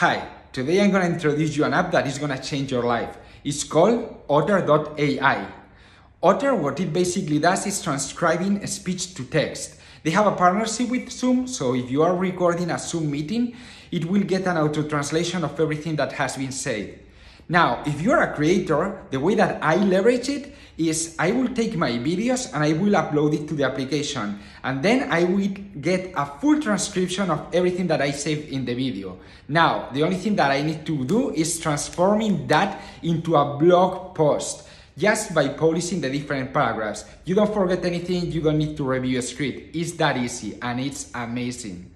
Hi, today I'm gonna introduce you an app that is gonna change your life. It's called Otter.ai. Otter, what it basically does is transcribing speech to text. They have a partnership with Zoom, so if you are recording a Zoom meeting, it will get an auto translation of everything that has been said. Now, if you're a creator, the way that I leverage it is I will take my videos and I will upload it to the application. And then I will get a full transcription of everything that I saved in the video. Now, the only thing that I need to do is transforming that into a blog post just by polishing the different paragraphs. You don't forget anything, you don't need to review a script. It's that easy and it's amazing.